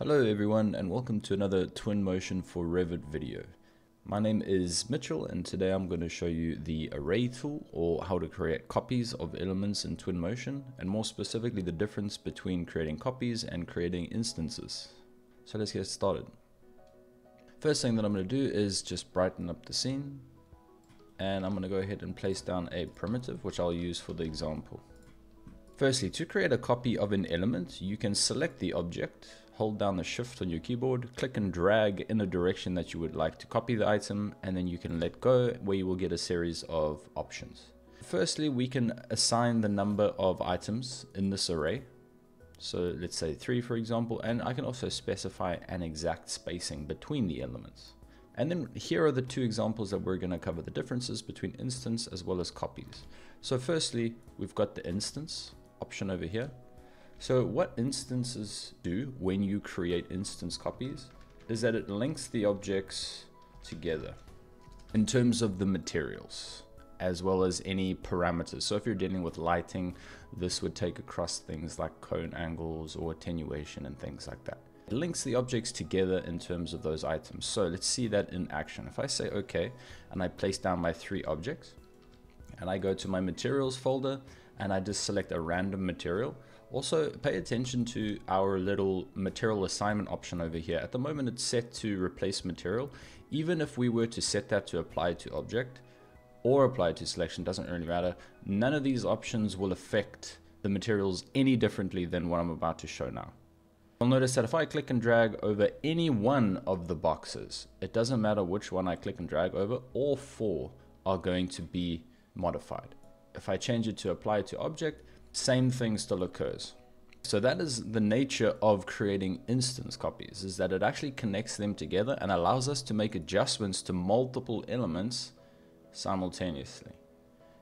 Hello everyone and welcome to another Twinmotion for Revit video. My name is Mitchell and today I'm going to show you the array tool or how to create copies of elements in Twinmotion and more specifically the difference between creating copies and creating instances. So let's get started. First thing that I'm going to do is just brighten up the scene and I'm going to go ahead and place down a primitive which I'll use for the example. Firstly, to create a copy of an element, you can select the object, hold down the shift on your keyboard, click and drag in the direction that you would like to copy the item, and then you can let go where you will get a series of options. Firstly, we can assign the number of items in this array. So let's say three, for example, and I can also specify an exact spacing between the elements. And then here are the two examples that we're going to cover the differences between instance as well as copies. So firstly, we've got the instance option over here. So what instances do when you create instance copies is that it links the objects together in terms of the materials as well as any parameters. So if you're dealing with lighting, this would take across things like cone angles or attenuation and things like that. It links the objects together in terms of those items. So let's see that in action. If I say OK and I place down my three objects and I go to my materials folder and I just select a random material. Also pay attention to our little material assignment option over here. At the moment it's set to replace material. Even if we were to set that to apply to object or apply to selection, doesn't really matter. None of these options will affect the materials any differently than what I'm about to show now. You'll notice that if I click and drag over any one of the boxes, it doesn't matter which one I click and drag over, all four are going to be modified if I change it to apply to object, same thing still occurs. So that is the nature of creating instance copies, is that it actually connects them together and allows us to make adjustments to multiple elements simultaneously.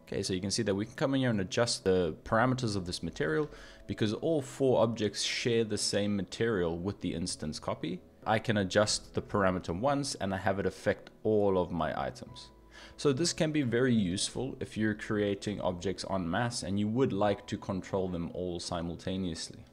Okay, so you can see that we can come in here and adjust the parameters of this material because all four objects share the same material with the instance copy. I can adjust the parameter once and I have it affect all of my items. So this can be very useful if you're creating objects en masse and you would like to control them all simultaneously.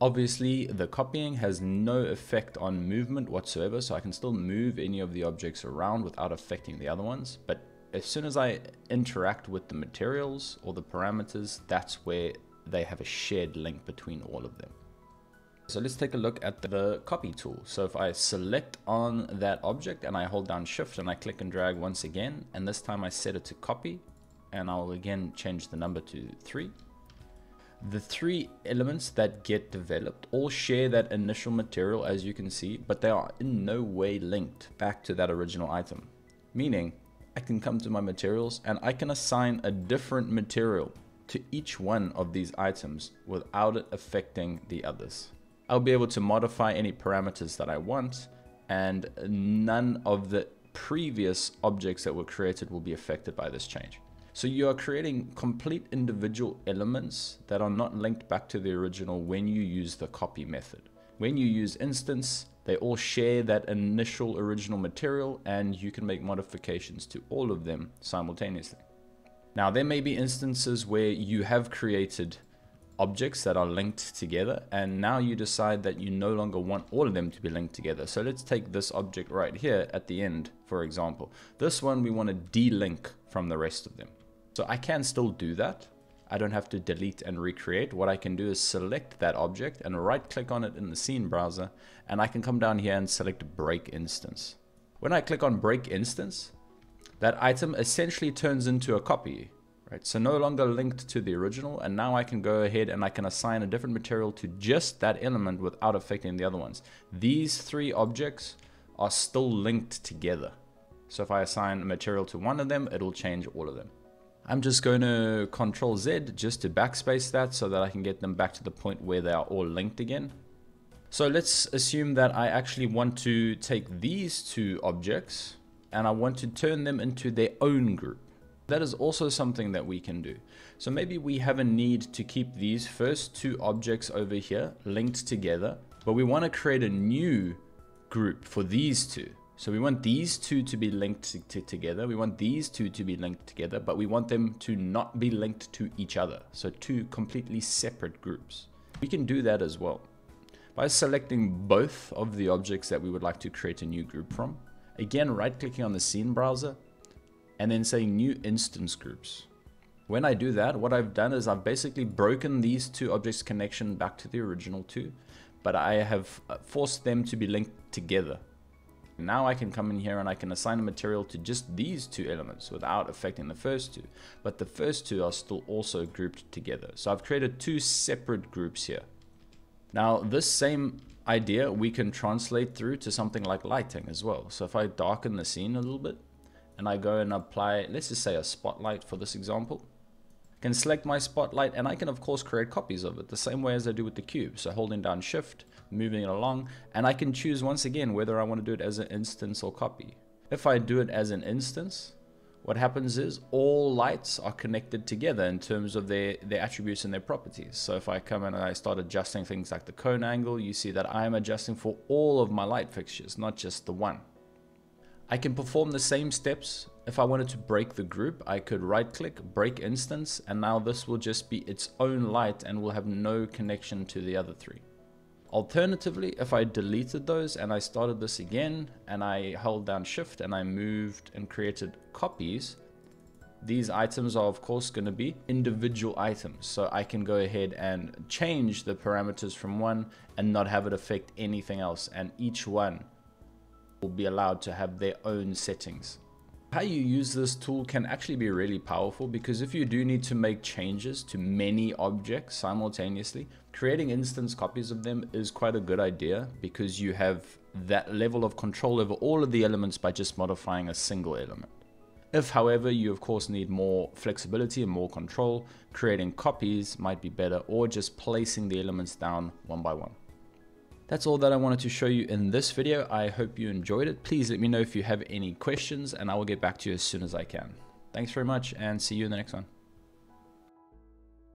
Obviously, the copying has no effect on movement whatsoever, so I can still move any of the objects around without affecting the other ones. But as soon as I interact with the materials or the parameters, that's where they have a shared link between all of them. So let's take a look at the copy tool. So if I select on that object and I hold down shift and I click and drag once again, and this time I set it to copy and I'll again change the number to three. The three elements that get developed all share that initial material as you can see, but they are in no way linked back to that original item. Meaning I can come to my materials and I can assign a different material to each one of these items without it affecting the others. I'll be able to modify any parameters that I want and none of the previous objects that were created will be affected by this change. So you are creating complete individual elements that are not linked back to the original when you use the copy method. When you use instance, they all share that initial original material and you can make modifications to all of them simultaneously. Now there may be instances where you have created objects that are linked together and now you decide that you no longer want all of them to be linked together. So let's take this object right here at the end, for example. This one we want to de-link from the rest of them. So I can still do that. I don't have to delete and recreate. What I can do is select that object and right click on it in the scene browser and I can come down here and select break instance. When I click on break instance, that item essentially turns into a copy right? So no longer linked to the original, and now I can go ahead and I can assign a different material to just that element without affecting the other ones. These three objects are still linked together. So if I assign a material to one of them, it'll change all of them. I'm just going to control Z just to backspace that so that I can get them back to the point where they are all linked again. So let's assume that I actually want to take these two objects and I want to turn them into their own group. That is also something that we can do. So maybe we have a need to keep these first two objects over here linked together, but we want to create a new group for these two. So we want these two to be linked to together. We want these two to be linked together, but we want them to not be linked to each other. So two completely separate groups. We can do that as well. by selecting both of the objects that we would like to create a new group from. Again, right clicking on the scene browser and then say new instance groups. When I do that, what I've done is I've basically broken these two objects connection back to the original two, but I have uh, forced them to be linked together. Now I can come in here and I can assign a material to just these two elements without affecting the first two, but the first two are still also grouped together. So I've created two separate groups here. Now this same idea we can translate through to something like lighting as well. So if I darken the scene a little bit and I go and apply, let's just say a spotlight for this example, I can select my spotlight and I can of course create copies of it the same way as I do with the cube. So holding down shift, moving it along, and I can choose once again whether I want to do it as an instance or copy. If I do it as an instance, what happens is all lights are connected together in terms of their, their attributes and their properties. So if I come in and I start adjusting things like the cone angle, you see that I am adjusting for all of my light fixtures, not just the one. I can perform the same steps. If I wanted to break the group, I could right click, break instance, and now this will just be its own light and will have no connection to the other three. Alternatively, if I deleted those and I started this again and I held down shift and I moved and created copies, these items are of course going to be individual items. So I can go ahead and change the parameters from one and not have it affect anything else. And each one will be allowed to have their own settings. How you use this tool can actually be really powerful because if you do need to make changes to many objects simultaneously, creating instance copies of them is quite a good idea because you have that level of control over all of the elements by just modifying a single element. If, however, you of course need more flexibility and more control, creating copies might be better or just placing the elements down one by one. That's all that I wanted to show you in this video. I hope you enjoyed it. Please let me know if you have any questions and I will get back to you as soon as I can. Thanks very much and see you in the next one.